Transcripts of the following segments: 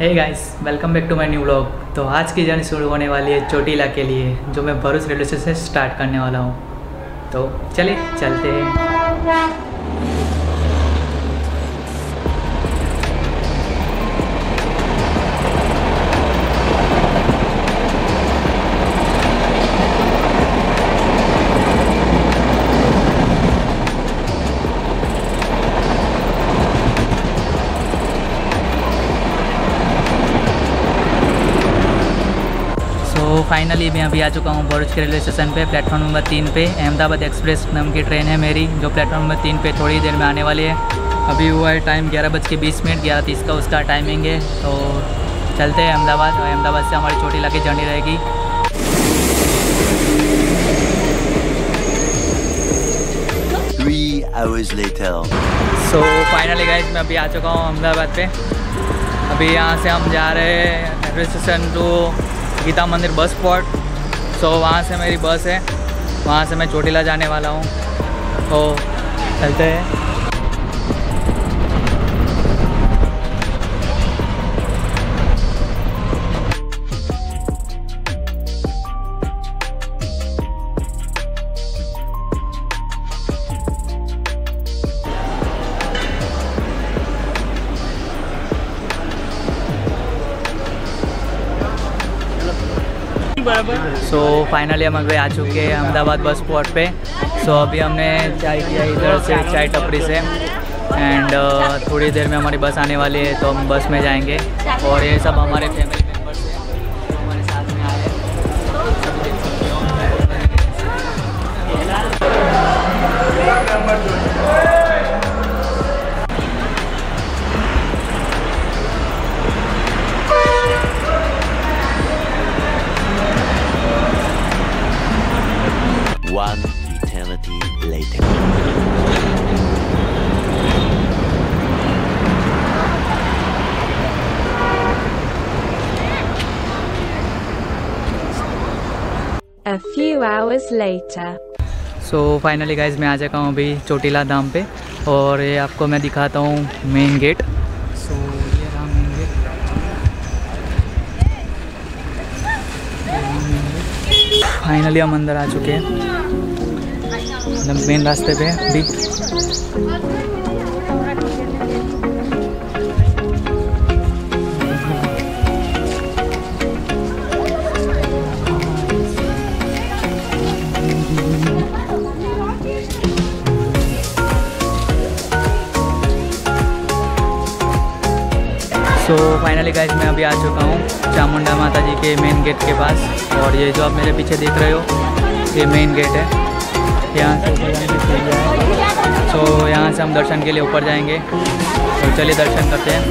Hey guys welcome back to my new blog तो आज की जर्नी शुरू होने वाली है चोटीला के लिए, जो मैं भरूच रेलवे स्टेशन से स्टार्ट करने वाला हूँ। तो चलिए, चलते हैं। फाइनली मैं अभी आ चुका हूँ भरूच के रेलवे स्टेशन पे प्लेटफॉर्म नंबर तीन पे अहमदाबाद एक्सप्रेस नाम की ट्रेन है मेरी जो प्लेटफॉर्म नंबर तीन पे थोड़ी देर में आने वाली है। अभी हुआ है टाइम ग्यारह बज के बीस मिनट ग्यारह तीस का उसका टाइमिंग है तो चलते हैं अहमदाबाद और अहमदाबाद से हमारी छोटी की जर्नी रहेगी. सो फाइनली गाइज़ मैं अभी आ चुका हूँ अहमदाबाद पे। अभी यहाँ से हम जा रहे हैं रेलवे स्टेशन टू गीता मंदिर बस स्पॉट। सो वहाँ से मेरी बस है। वहाँ से मैं चोटीला जाने वाला हूँ। तो चलते हैं। सो फाइनली हम अभी आ चुके हैं अहमदाबाद बस स्पॉट पे। सो so, अभी हमने चाय किया इधर से चाय टपरी से। एंड uh, थोड़ी देर में हमारी बस आने वाली है तो हम बस में जाएँगे। और ये सब हमारे family A few hours later. So finally guys मैं आ चुका हूँ अभी चोटीला धाम पे और ये आपको मैं दिखाता हूँ मेन गेट सो ये रहा मेन गेट फाइनली हम अंदर आ चुके हैं। मतलब मेन रास्ते पे अभी। सो फाइनली गाइज़ मैं अभी आ चुका हूँ चामुंडा माता जी के मेन गेट के पास। और ये जो आप मेरे पीछे देख रहे हो, ये मेन गेट है। यहाँ से सो यहाँ से हम दर्शन के लिए ऊपर जाएँगे। तो चलिए दर्शन करते हैं।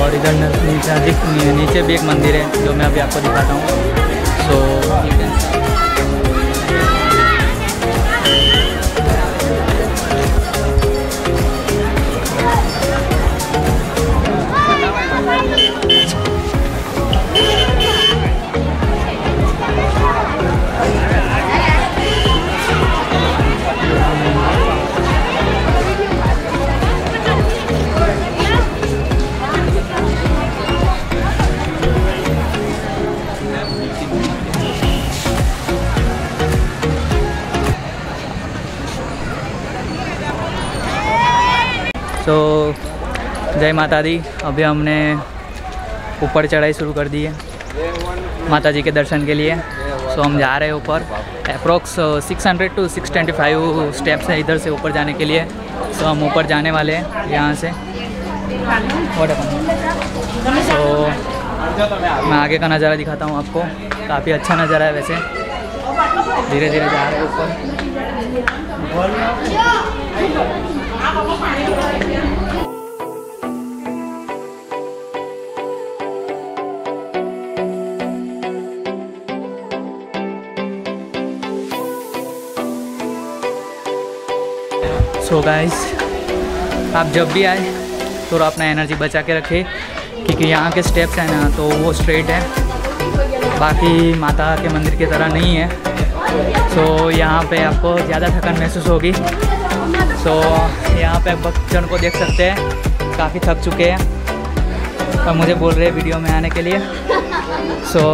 और इधर नीचे नीचे भी एक मंदिर है, जो मैं अभी आपको दिखाता हूँ। सो सो माता दी अभी हमने ऊपर चढ़ाई शुरू कर दी है माता जी के दर्शन के लिए। सो हम जा रहे हैं ऊपर। अप्रोक्स 600 टू 625 स्टेप्स हैं इधर से ऊपर जाने के लिए। सो हम ऊपर जाने वाले हैं यहाँ से। सो मैं आगे का नज़ारा दिखाता हूँ आपको। काफ़ी अच्छा नज़ारा है वैसे। धीरे धीरे जा रहे हैं ऊपर। सो गाइस आप जब भी आए तो अपना एनर्जी बचा के रखें क्योंकि यहाँ के स्टेप्स हैं ना तो वो स्ट्रेट है। बाकी माता के मंदिर की तरह नहीं है। सो so, यहाँ पे आपको ज़्यादा थकान महसूस होगी। सो so, यहाँ पे भक्तजन को देख सकते हैं काफ़ी थक चुके हैं। और मुझे बोल रहे हैं वीडियो में आने के लिए। सो so,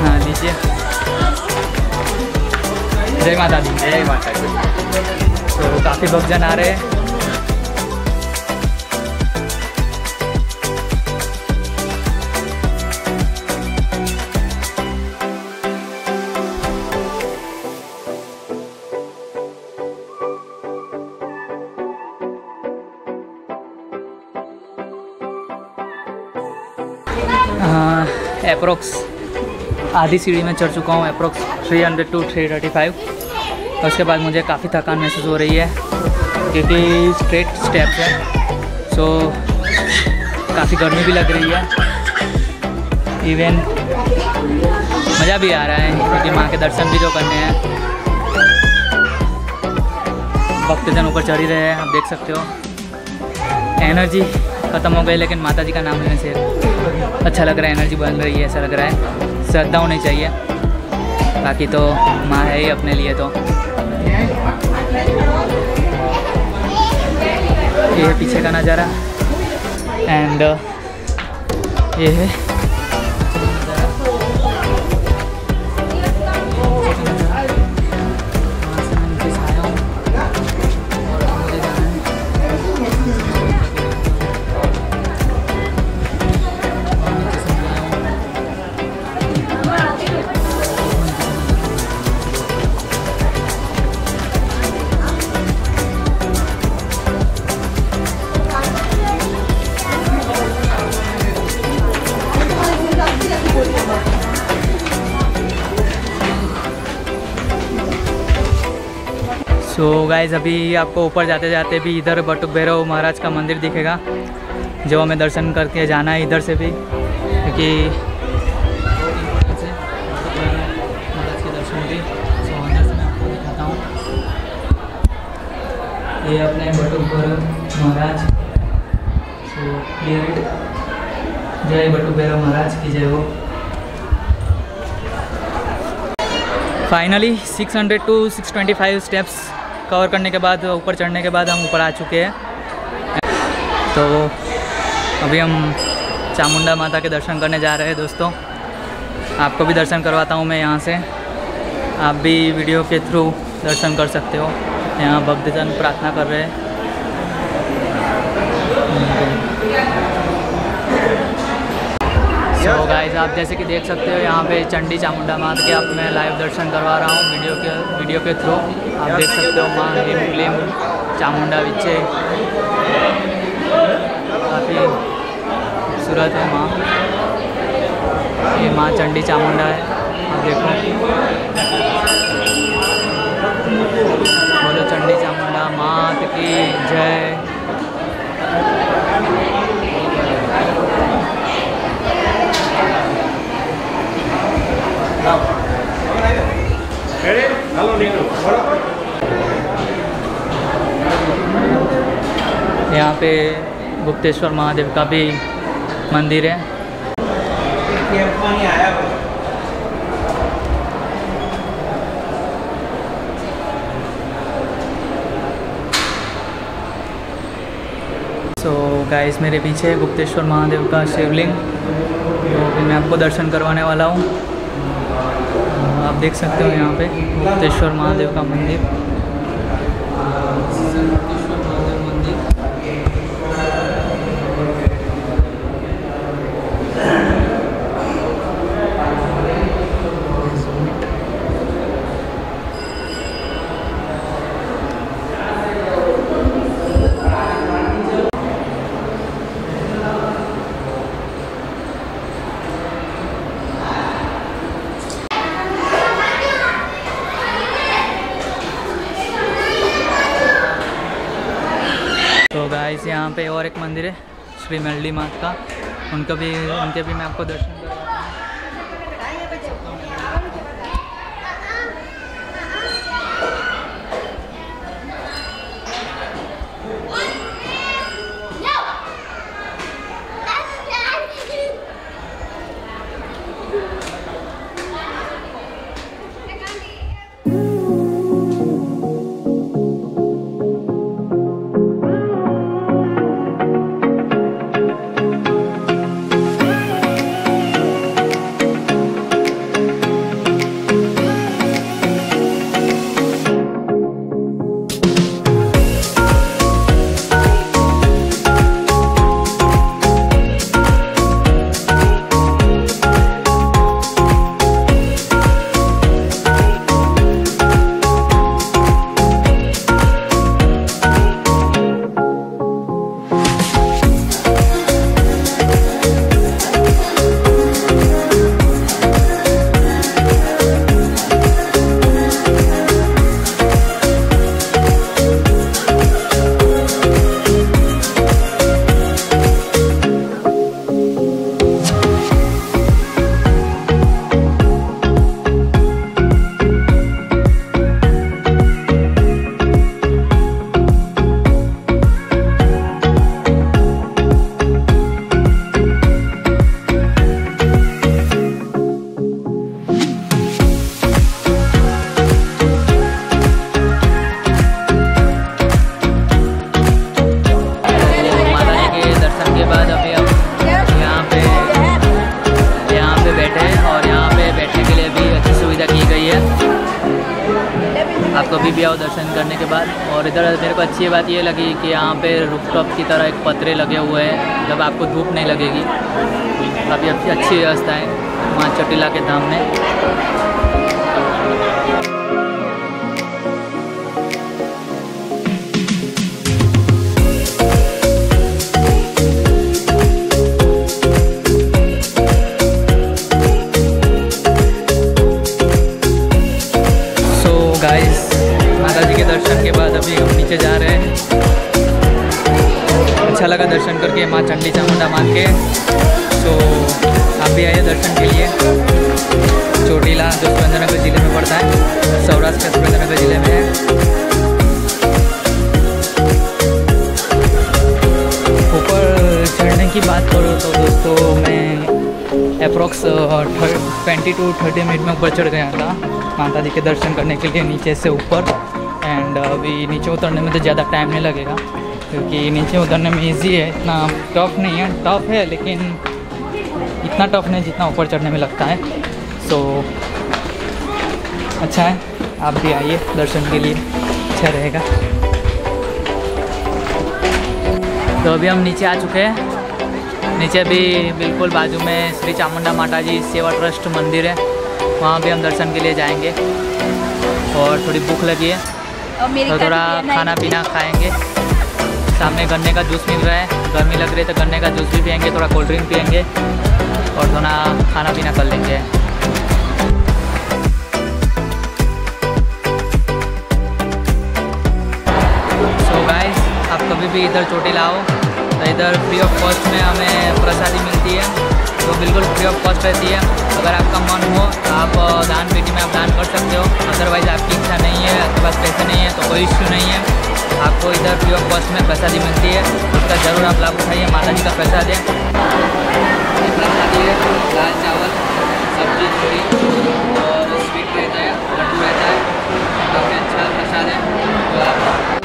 हाँ लीजिए। जय माता दी जय माता दी तो काफ़ी भक्तजन आ रहे हैं अप्रोक्स आधी सीढ़ी में चढ़ चुका हूँ अप्रोक्स 300 टू 335 उसके बाद मुझे काफ़ी थकान महसूस हो रही है, क्योंकि स्ट्रेट स्टेप्स है। सो काफ़ी गर्मी भी लग रही है। इवन मज़ा भी आ रहा है, क्योंकि माँ के दर्शन भी जो करने हैं। भक्तजन ऊपर चढ़ ही रहे हैं, आप देख सकते हो। एनर्जी ख़त्म हो गई, लेकिन माता जी का नाम लेने से अच्छा लग रहा है एनर्जी बन रही है, ऐसा लग रहा है। श्रद्धा होनी चाहिए। बाकी तो माँ है ही अपने लिए तो। ये पीछे का नज़ारा। एंड ये है सो so गाइज़ अभी आपको ऊपर जाते जाते भी इधर बटुक भैरव महाराज का मंदिर दिखेगा, जो हमें दर्शन करके जाना है इधर से भी, क्योंकि ये अपने बटुक भैरव महाराज सो क्लियर जय बटुक भैरव महाराज की जय हो। फाइनली 600 टू 625 स्टेप्स कवर करने के बाद, ऊपर चढ़ने के बाद हम ऊपर आ चुके हैं। तो अभी हम चामुंडा माता के दर्शन करने जा रहे हैं दोस्तों। आपको भी दर्शन करवाता हूँ मैं यहाँ से। आप भी वीडियो के थ्रू दर्शन कर सकते हो। यहाँ भक्तजन प्रार्थना कर रहे हैं। सो गाइस आप जैसे कि देख सकते हो, यहाँ पे चंडी चामुंडा माता के आप मैं लाइव दर्शन करवा रहा हूँ वीडियो के वीडियो के थ्रू आप देख सकते हो माँ हिम क्लीम चामुंडा विच्चे काफ़ी खूबसूरत है माँ। ये माँ चंडी चामुंडा है। आप देखो। बोलो, चंडी चामुंडा मात की जय। यहाँ पे गुप्तेश्वर महादेव का भी मंदिर है। सो गाइस मेरे पीछे गुप्तेश्वर महादेव का शिवलिंग तो मैं आपको दर्शन करवाने वाला हूँ। आप देख सकते हो यहाँ पे गुप्तेश्वर महादेव का मंदिर। गाइस यहाँ पे और एक मंदिर है, श्री मेलडी माता का। उनका भी उनके भी मैं आपको दर्शन के बाद। और इधर मेरे को अच्छी बात ये लगी कि यहाँ पे टॉप की तरह एक पतरे लगे हुए हैं, जब आपको धूप नहीं लगेगी। काफ़ी अच्छी अच्छी व्यवस्था है, वहाँ चटीला के धाम में। Approx twenty two thirty minute में ऊपर चढ़ गया था। माता जी के दर्शन करने के लिए नीचे से ऊपर। एंड अभी नीचे उतरने में तो ज़्यादा टाइम नहीं लगेगा। क्योंकि नीचे उतरने में इजी है इतना टफ नहीं है। टफ है लेकिन इतना टफ नहीं जितना ऊपर चढ़ने में लगता है। सो so, अच्छा है आप भी आइए दर्शन के लिए। अच्छा रहेगा। तो अभी हम नीचे आ चुके हैं। नीचे भी बिल्कुल बाजू में श्री चामुंडा माता जी सेवा ट्रस्ट मंदिर है वहाँ भी हम दर्शन के लिए जाएँगे। और थोड़ी भूख लगी है तो थोड़ा खाना पीना खाएँगे। सामने गन्ने का जूस मिल रहा है गर्मी लग रही है तो गन्ने का जूस भी पियेंगे थोड़ा कोल्ड ड्रिंक पियेंगे और थोड़ा खाना पीना कर लेंगे। सो गाइस आप कभी भी इधर चोटी लाओ। तो इधर फ्री ऑफ़ कॉस्ट में हमें प्रसादी मिलती है। तो बिल्कुल फ्री ऑफ़ कॉस्ट रहती है। अगर आपका मन हो तो आप दान पेटी में आप दान कर सकते हो। अदरवाइज़ आपकी इच्छा नहीं है, आपके पास पैसे नहीं है तो कोई इश्यू नहीं है। आपको इधर फ्री ऑफ़ कॉस्ट में प्रसादी मिलती है। उसका ज़रूर आप लाभ उठाइए, माता जी का प्रसाद है। ये प्रसादी है, दाल चावल, सब्ज़ी और स्वीट रहता है, लड्डू रहता है। काफ़ी अच्छा प्रसाद है। तो आप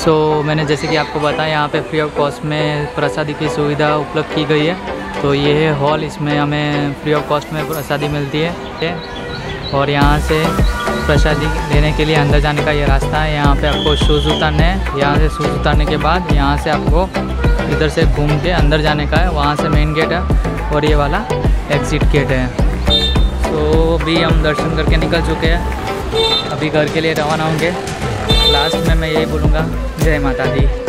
सो so, मैंने जैसे कि आपको बताया यहाँ पे फ्री ऑफ़ कॉस्ट में प्रसादी की सुविधा उपलब्ध की गई है। तो ये है हॉल इसमें हमें फ्री ऑफ़ कॉस्ट में प्रसादी मिलती है। और यहाँ से प्रसादी लेने के लिए अंदर जाने का ये रास्ता है। यहाँ पे आपको शूज़ उतारने हैं। यहाँ से शूज़ उतारने के बाद यहाँ से आपको इधर से घूम के अंदर जाने का है। वहाँ से मेन गेट है और ये वाला एग्ज़िट गेट है। तो अभी हम दर्शन करके निकल चुके हैं। अभी घर के लिए रवाना होंगे। लास्ट में मैं यही बोलूँगा। जय माता दी